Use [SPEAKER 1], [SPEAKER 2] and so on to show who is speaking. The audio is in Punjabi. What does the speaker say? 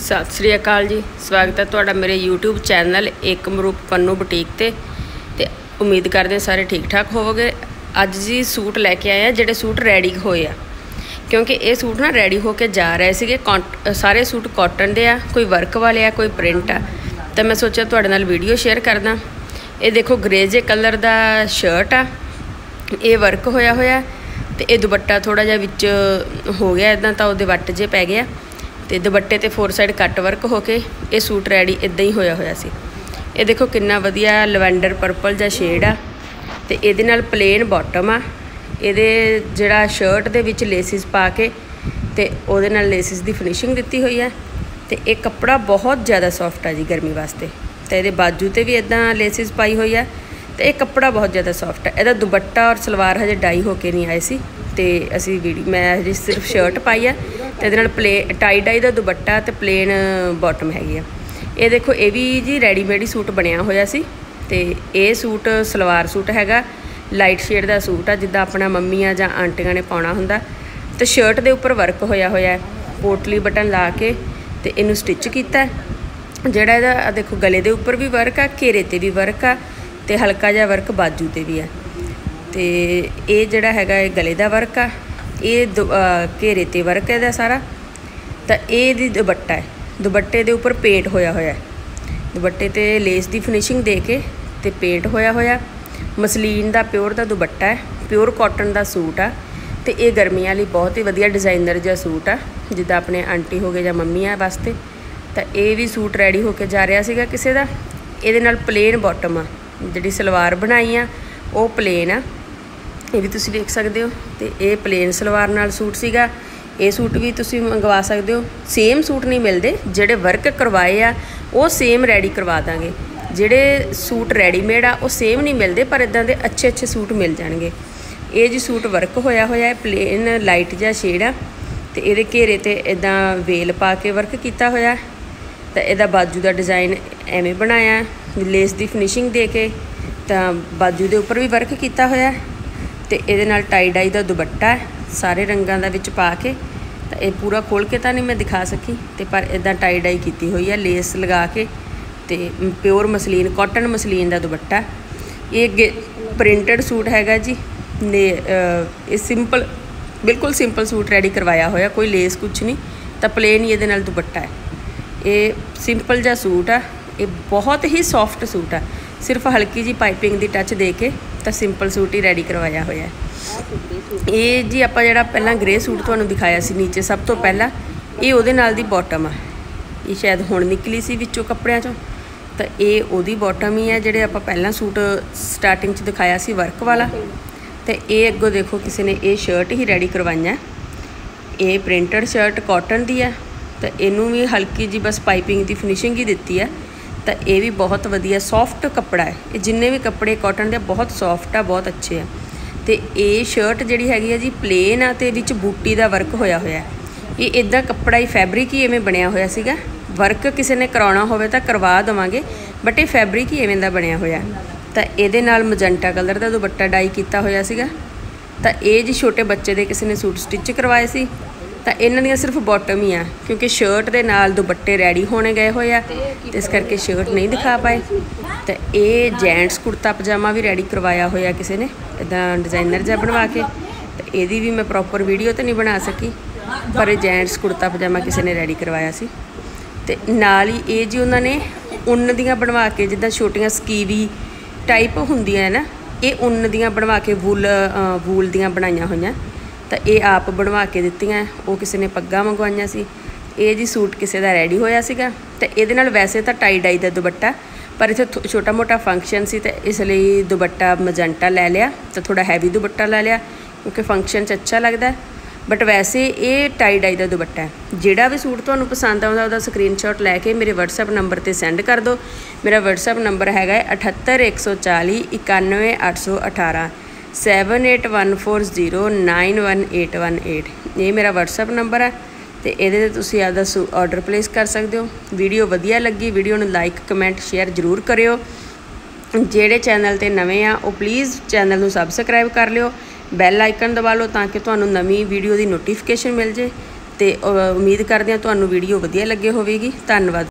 [SPEAKER 1] ਸਤਿ ਸ੍ਰੀ ਅਕਾਲ ਜੀ। ਸਵਾਗਤ ਹੈ ਤੁਹਾਡਾ ਮੇਰੇ YouTube channel Ekamroop Pannu boutique ਤੇ। ਤੇ ਉਮੀਦ ਕਰਦੇ ਹਾਂ ਸਾਰੇ ਠੀਕ ਠਾਕ ਹੋਵੋਗੇ। ਅੱਜ ਜੀ ਸੂਟ ਲੈ ਕੇ ਆਏ ਆ, ਜਿਹੜੇ ਸੂਟ ਰੈਡੀ ਹੋਏ ਆ। ਕਿਉਂਕਿ ਇਹ ਸੂਟ ਨਾ ਰੈਡੀ ਹੋ ਕੇ ਜਾ ਰਹੇ ਸੀਗੇ। ਕੌਂਟ- ਸਾਰੇ ਸੂਟ ਕਾਟਨ ਦੇ ਆ, ਕੋਈ ਵਰਕ ਵਾਲੇ ਆ, ਕੋਈ ਪ੍ਰਿੰਟ ਆ। ਤਾਂ ਮੈਂ ਸੋਚਿਆ ਤੁਹਾਡੇ ਨਾਲ ਵੀਡੀਓ ਸ਼ੇਅਰ ਕਰਦਾ। ਇਹ ਦੇਖੋ ਗ੍ਰੇ ਜੇ ਕਲਰ ਦਾ ਸ਼ਰਟ ਆ। ਇਹ ਵਰਕ ਹੋਇਆ ਹੋਇਆ। ਤੇ ਇਹ ਦੁਪੱਟਾ ਥੋੜਾ ਜਿਹਾ ਵਿੱਚ ਹੋ ਗਿਆ ਇਦਾਂ ਤਾਂ ਉਹਦੇ ਵੱਟ ਜੇ ਪੈ ਗਿਆ ਤੇ ਦੁਪੱਟੇ ਤੇ ਫੋਰ ਸਾਈਡ ਕੱਟ ਵਰਕ ਹੋ ਕੇ ਇਹ ਸੂਟ ਰੈਡੀ ਇਦਾਂ ਹੀ ਹੋਇਆ ਹੋਇਆ ਸੀ। ਇਹ ਦੇਖੋ ਕਿੰਨਾ ਵਧੀਆ ਲਵੈਂਡਰ ਪਰਪਲ ਜਿਹਾ ਸ਼ੇਡ ਆ ਤੇ ਇਹਦੇ ਨਾਲ ਪਲੇਨ ਬਾਟਮ ਆ। ਇਹਦੇ ਜਿਹੜਾ ਸ਼ਰਟ ਦੇ ਵਿੱਚ ਲੇਸਿਸ ਪਾ ਕੇ ਤੇ ਉਹਦੇ ਨਾਲ ਲੇਸਿਸ ਦੀ ਫਿਨਿਸ਼ਿੰਗ ਦਿੱਤੀ ਹੋਈ ਹੈ ਤੇ ਇਹ ਕੱਪੜਾ ਬਹੁਤ ਜ਼ਿਆਦਾ ਸੌਫਟ ਆ ਜੀ ਗਰਮੀ ਵਾਸਤੇ। ਤੇ ਇਹਦੇ ਬਾਜੂ ਤੇ ਵੀ ਇਦਾਂ ਲੇਸਿਸ ਪਾਈ ਹੋਈ ਆ ਤੇ ਇਹ ਕੱਪੜਾ ਬਹੁਤ ਜ਼ਿਆਦਾ ਸੌਫਟ ਹੈ ਇਹਦਾ ਦੁਪੱਟਾ ਔਰ ਸਲਵਾਰ ਹਜੇ ਡਾਈ ਹੋ ਕੇ ਨਹੀਂ ਆਏ ਸੀ। ਤੇ ਅਸੀਂ ਵੀਡੀ ਮੈਂ ਹਜੇ ਸਿਰਫ ਸ਼ਰਟ ਪਾਈ ਆ ਤੇ ਇਹਦੇ ਨਾਲ ਪਲੇ ਟਾਈ ਡਾਈ ਦਾ ਦੁਪੱਟਾ ਤੇ ਪਲੇਨ ਬਾਟਮ ਹੈਗੀ ਆ। ਇਹ ਦੇਖੋ, ਇਹ ਵੀ ਜੀ ਰੈਡੀਮੇਡ ਹੀ ਸੂਟ ਬਣਿਆ ਹੋਇਆ ਸੀ ਤੇ ਇਹ ਸੂਟ ਸਲਵਾਰ ਸੂਟ ਹੈਗਾ। ਲਾਈਟ ਸ਼ੇਡ ਦਾ ਸੂਟ ਆ, ਜਿੱਦਾਂ ਆਪਣਾ ਮੰਮੀਆਂ ਜਾਂ ਆਂਟੀਆਂ ਨੇ ਪਾਉਣਾ ਹੁੰਦਾ। ਤੇ ਸ਼ਰਟ ਦੇ ਉੱਪਰ ਵਰਕ ਹੋਇਆ ਹੋਇਆ ਹੈ ਪੋਟਲੀ ਬਟਨ ਲਾ ਕੇ ਤੇ ਇਹਨੂੰ ਸਟਿਚ ਕੀਤਾ ਜਿਹੜਾ ਇਹਦਾ ਦੇਖੋ, ਗਲੇ ਦੇ ਉੱਪਰ ਵੀ ਵਰਕ ਆ, ਘੇਰੇ ਤੇ ਵੀ ਵਰਕ ਆ ਤੇ ਹਲਕਾ ਜਿਹਾ ਵਰਕ ਬਾਜੂ ਤੇ ਵੀ ਆ। ਤੇ ਇਹ ਜਿਹੜਾ ਹੈਗਾ ਇਹ ਗਲੇ ਦਾ ਵਰਕ ਆ, ਇਹ ਦੁ- ਘੇਰੇ ਤੇ ਵਰਕ ਇਹਦਾ ਸਾਰਾ। ਤਾਂ ਇਹ ਦੀ ਦੁਪੱਟਾ ਹੈ। ਦੁਪੱਟੇ ਦੇ ਉੱਪਰ ਪੇਂਟ ਹੋਇਆ ਹੋਇਆ ਹੈ। ਦੁਪੱਟੇ ਤੇ ਲੇਸ ਦੀ ਫਿਨਿਸ਼ਿੰਗ ਦੇ ਕੇ ਤੇ ਪੇਂਟ ਹੋਇਆ ਹੋਇਆ ਮਸਲੀਨ ਦਾ ਪਿਓਰ ਦਾ ਦੁਪੱਟਾ ਹੈ। ਪਿਓਰ ਕਾਟਨ ਦਾ ਸੂਟ ਆ। ਤੇ ਇਹ ਗਰਮੀਆਂ ਲਈ ਬਹੁਤ ਹੀ ਵਧੀਆ ਡਿਜ਼ਾਈਨਰ ਜਿਹਾ ਸੂਟ ਆ। ਜਿੱਦਾਂ ਆਪਣੇ ਆਂਟੀ ਹੋ ਗਏ ਜਾਂ ਮੰਮੀਆਂ ਵਾਸਤੇ। ਤਾਂ ਇਹ ਵੀ ਸੂਟ ਰੈਡੀ ਹੋ ਕੇ ਜਾ ਰਿਹਾ ਸੀਗਾ ਕਿਸੇ ਦਾ। ਇਹਦੇ ਨਾਲ ਪਲੇਨ ਬਾਟਮ ਆ। ਜਿਹੜੀ ਸਲਵਾਰ ਬਣਾਈ ਆ, ਉਹ ਪਲੇਨ ਆ। ਇਹ ਵੀ ਤੁਸੀਂ ਵੇਖ ਸਕਦੇ ਹੋ ਤੇ ਇਹ ਪਲੇਨ ਸਲਵਾਰ ਨਾਲ ਸੂਟ ਸੀਗਾ। ਇਹ ਸੂਟ ਵੀ ਤੁਸੀਂ ਮੰਗਵਾ ਸਕਦੇ ਹੋ। ਸੇਮ ਸੂਟ ਨਹੀਂ ਮਿਲਦੇ, ਜਿਹੜੇ ਵਰਕ ਕਰਵਾਏ ਆ, ਉਹ ਸੇਮ ਰੈਡੀ ਕਰਵਾ ਦਾਂਗੇ। ਜਿਹੜੇ ਸੂਟ ਰੈਡੀਮੇਡ ਆ, ਉਹ ਸੇਮ ਨਹੀਂ ਮਿਲਦੇ, ਪਰ ਇਦਾਂ ਦੇ ਅੱਛੇ ਅੱਛੇ ਸੂਟ ਮਿਲ ਜਾਣਗੇ। ਇਹ ਜੀ ਸੂਟ ਵਰਕ ਹੋਇਆ ਹੋਇਆ ਹੈ ਪਲੇਨ ਲਾਈਟ ਜਿਹਾ ਸ਼ੇਡ ਆ। ਤੇ ਇਹਦੇ ਘੇਰੇ ਤੇ ਇਦਾਂ ਵੇਲ ਪਾ ਕੇ ਵਰਕ ਕੀਤਾ ਹੋਇਆ। ਤਾਂ ਇਹਦਾ ਬਾਜੂ ਦਾ ਡਿਜ਼ਾਈਨ ਐਵੇਂ ਬਣਾਇਆ। ਲੇਸ ਦੀ ਫਿਨਿਸ਼ਿੰਗ ਦੇ ਕੇ ਤਾਂ ਬਾਜੂ ਦੇ ਉੱਪਰ ਵੀ ਵਰਕ ਕੀਤਾ ਹੋਇਆ। ਤੇ ਇਹਦੇ ਨਾਲ ਟਾਈ ਡਾਈ ਦਾ ਦੁਪੱਟਾ ਸਾਰੇ ਰੰਗਾਂ ਦਾ ਵਿੱਚ ਪਾ ਕੇ, ਤਾਂ ਇਹ ਪੂਰਾ ਖੋਲ ਕੇ ਤਾਂ ਨਹੀਂ ਮੈਂ ਦਿਖਾ ਸਕੀ, ਤੇ ਪਰ ਇਦਾਂ ਟਾਈ ਡਾਈ ਕੀਤੀ ਹੋਈ ਹੈ ਲੇਸ ਲਗਾ ਕੇ, ਤੇ ਪਿਓਰ ਮਸਲੀਨ ਕਾਟਨ ਮਸਲੀਨ ਦਾ ਦੁਪੱਟਾ ਇਹ ਪ੍ਰਿੰਟਡ ਸੂਟ ਹੈਗਾ ਜੀ, ਨੇ ਇਹ ਸਿੰਪਲ ਬਿਲਕੁਲ ਸਿੰਪਲ ਸੂਟ ਰੈਡੀ ਕਰਵਾਇਆ ਹੋਇਆ, ਕੋਈ ਲੇਸ ਕੁਝ ਨਹੀਂ, ਤਾਂ ਪਲੇਨ ਹੀ ਇਹਦੇ ਨਾਲ ਦੁਪੱਟਾ ਹੈ। ਇਹ ਸਿੰਪਲ ਜਿਹਾ ਸੂਟ ਆ ਇਹ ਬਹੁਤ ਹੀ ਸੌਫਟ ਸੂਟ ਆ ਸਿਰਫ ਹਲਕੀ ਜੀ ਪਾਈਪਿੰਗ ਦੀ ਟੱਚ ਦੇ ਕੇ ਤਾਂ ਸਿੰਪਲ ਸੂਟ ਹੀ ਰੈਡੀ ਕਰਵਾਇਆ ਹੋਇਆ ਹੈ। ਇਹ ਜੀ ਆਪਾਂ ਜਿਹੜਾ ਪਹਿਲਾਂ ਗ੍ਰੇ ਸੂਟ ਤੁਹਾਨੂੰ ਦਿਖਾਇਆ ਸੀ ਨੀਚੇ, ਸਭ ਤੋਂ ਪਹਿਲਾਂ ਇਹ ਉਹਦੇ ਨਾਲ ਦੀ ਬਾਟਮ ਆ। ਇਹ ਸ਼ਾਇਦ ਹੁਣ ਨਿਕਲੀ ਸੀ ਵਿੱਚੋਂ ਕੱਪੜਿਆਂ ਚੋਂ। ਤਾਂ ਇਹ ਉਹਦੀ ਬਾਟਮ ਹੀ ਹੈ ਜਿਹੜੇ ਆਪਾਂ ਪਹਿਲਾਂ ਸੂਟ ਸਟਾਰਟਿੰਗ 'ਚ ਦਿਖਾਇਆ ਸੀ ਵਰਕ ਵਾਲਾ। ਤੇ ਇਹ ਅੱਗੋਂ ਦੇਖੋ ਕਿਸੇ ਨੇ ਇਹ ਸ਼ਰਟ ਹੀ ਰੈਡੀ ਕਰਵਾਈਆਂ। ਇਹ ਪ੍ਰਿੰਟਡ ਸ਼ਰਟ ਕਾਟਨ ਦੀ ਹੈ ਤਾਂ ਇਹਨੂੰ ਵੀ ਹਲਕੀ ਜੀ ਬਸ ਪਾਈਪਿੰਗ ਦੀ ਫਿਨਿਸ਼ਿੰਗ ਹੀ ਦਿੱਤੀ ਹੈ ਤਾਂ ਇਹ ਵੀ ਬਹੁਤ ਵਧੀਆ ਸੌਫਟ ਕੱਪੜਾ ਹੈ। ਇਹ ਜਿੰਨੇ ਵੀ ਕੱਪੜੇ ਕਾਟਨ ਦੇ ਬਹੁਤ ਸੌਫਟ ਆ, ਬਹੁਤ ਅੱਛੇ ਆ। ਤੇ ਇਹ ਸ਼ਰਟ ਜਿਹੜੀ ਹੈਗੀ ਆ ਜੀ ਪਲੇਨ ਆ ਤੇ ਵਿੱਚ ਬੂਟੀ ਦਾ ਵਰਕ ਹੋਇਆ ਹੋਇਆ ਇਹ ਇਦਾਂ ਕੱਪੜਾ ਹੀ ਫੈਬਰਿਕ ਹੀ ਐਵੇਂ ਬਣਿਆ ਹੋਇਆ ਸੀਗਾ। ਵਰਕ ਕਿਸੇ ਨੇ ਕਰਾਉਣਾ ਹੋਵੇ ਤਾਂ ਕਰਵਾ ਦਵਾਂਗੇ ਬਟ ਇਹ ਫੈਬਰਿਕ ਹੀ ਐਵੇਂ ਦਾ ਬਣਿਆ ਹੋਇਆ ਤਾਂ ਇਹਦੇ ਨਾਲ ਮਜੰਟਾ ਕਲਰ ਦਾ ਦੁਪੱਟਾ ਡਾਈ ਕੀਤਾ ਹੋਇਆ ਸੀਗਾ। ਤਾਂ ਇਹ ਜੀ ਛੋਟੇ ਬੱਚੇ ਦੇ ਕਿਸੇ ਨੇ ਸੂਟ ਸਟਿਚ ਕਰਵਾਏ ਸੀ। ਤਾਂ ਇਹਨਾਂ ਦੀਆਂ ਸਿਰਫ ਬਾਟਮ ਹੀ ਆ, ਕਿਉਂਕਿ ਸ਼ਰਟ ਦੇ ਨਾਲ ਦੁਪੱਟੇ ਰੈਡੀ ਹੋਣੇ ਗਏ ਹੋਏ ਆ, ਇਸ ਕਰਕੇ ਸ਼ਰਟ ਨਹੀਂ ਦਿਖਾ ਪਾਏ। ਤਾਂ ਇਹ ਜੈਂਟਸ ਕੁੜਤਾ ਪਜਾਮਾ ਵੀ ਰੈਡੀ ਕਰਵਾਇਆ ਹੋਇਆ ਕਿਸੇ ਨੇ ਇਦਾਂ ਡਿਜ਼ਾਈਨਰ ਜਿਹਾ ਬਣਵਾ ਕੇ। ਤੇ ਇਹਦੀ ਵੀ ਮੈਂ ਪ੍ਰੋਪਰ ਵੀਡੀਓ ਤਾਂ ਨਹੀਂ ਬਣਾ ਸਕੀ, ਪਰ ਇਹ ਜੈਂਟਸ ਕੁੜਤਾ ਪਜਾਮਾ ਕਿਸੇ ਨੇ ਰੈਡੀ ਕਰਵਾਇਆ ਸੀ। ਤੇ ਨਾਲ ਹੀ ਇਹ ਜੀ ਉਹਨਾਂ ਨੇ ਉੱਨ ਦੀਆਂ ਬਣਵਾ ਕੇ, ਜਿੱਦਾਂ ਛੋਟੀਆਂ ਸਕੀਵੀ ਟਾਈਪ ਹੁੰਦੀਆਂ ਹੈ ਨਾ, ਇਹ ਉੱਨ ਦੀਆਂ ਬਣਵਾ ਕੇ ਵੂਲ ਵੂਲ ਦੀਆਂ ਬਣਾਈਆਂ ਹੋਈਆਂ। ਤਾਂ ਇਹ ਆਪ ਬਣਵਾ ਕੇ ਦਿੱਤੀਆਂ, ਉਹ ਕਿਸੇ ਨੇ ਪੱਗਾਂ ਮੰਗਵਾਈਆਂ ਸੀ। ਇਹ ਜੀ ਸੂਟ ਕਿਸੇ ਦਾ ਰੈਡੀ ਹੋਇਆ ਸੀਗਾ। ਤੇ ਇਹਦੇ ਨਾਲ ਵੈਸੇ ਤਾਂ ਟਾਈ ਡਾਈ ਦਾ ਦੁਪੱਟਾ, ਪਰ ਇੱਥੇ ਥੋ- ਛੋਟਾ ਮੋਟਾ ਫੰਕਸ਼ਨ ਸੀ ਤੇ ਇਸ ਲਈ ਦੁਪੱਟਾ ਮਜੰਟਾ ਲੈ ਲਿਆ ਤਾਂ ਥੋੜਾ ਹੈਵੀ ਦੁਪੱਟਾ ਲੈ ਲਿਆ, ਕਿਉਂਕਿ ਫੰਕਸ਼ਨ 'ਚ ਅੱਛਾ ਲੱਗਦਾ। ਬਟ ਵੈਸੇ ਇਹ ਟਾਈ ਡਾਈ ਦਾ ਦੁਪੱਟਾ ਹੈ। ਜਿਹੜਾ ਵੀ ਸੂਟ ਤੁਹਾਨੂੰ ਪਸੰਦ ਆਉਂਦਾ, ਉਹਦਾ ਸਕਰੀਨਸ਼ਾਟ ਲੈ ਕੇ ਮੇਰੇ WhatsApp ਨੰਬਰ ਤੇ ਸੈਂਡ ਕਰ ਦਿਓ। ਮੇਰਾ WhatsApp ਨੰਬਰ ਹੈਗਾ ਹੈ 78140 91818 7814091818 ਇਹ ਮੇਰਾ WhatsApp ਨੰਬਰ ਹੈ ਤੇ ਇਹਦੇ ਤੇ ਤੁਸੀਂ ਆਪਦਾ ਆਰਡਰ ਪਲੇਸ ਕਰ ਸਕਦੇ ਹੋ। ਵੀਡੀਓ ਵਧੀਆ ਲੱਗੀ ਵੀਡੀਓ ਨੂੰ ਲਾਈਕ ਕਮੈਂਟ ਸ਼ੇਅਰ ਜ਼ਰੂਰ ਕਰਿਓ। ਜਿਹੜੇ ਚੈਨਲ ਤੇ ਨਵੇਂ ਆ, ਉਹ ਪਲੀਜ਼ ਚੈਨਲ ਨੂੰ ਸਬਸਕ੍ਰਾਈਬ ਕਰ ਲਿਓ। ਬੈਲ ਆਈਕਨ ਦਬਾ ਲਓ ਤਾਂ ਕਿ ਤੁਹਾਨੂੰ ਨਵੀਂ ਵੀਡੀਓ ਦੀ ਨੋਟੀਫਿਕੇਸ਼ਨ ਮਿਲ ਜੇ। ਤੇ ਉਮੀਦ ਕਰਦੇ ਹਾਂ ਤੁਹਾਨੂੰ ਵੀਡੀਓ ਵਧੀਆ ਲੱਗੇ ਹੋਵੇਗੀ। ਧੰਨਵਾਦ।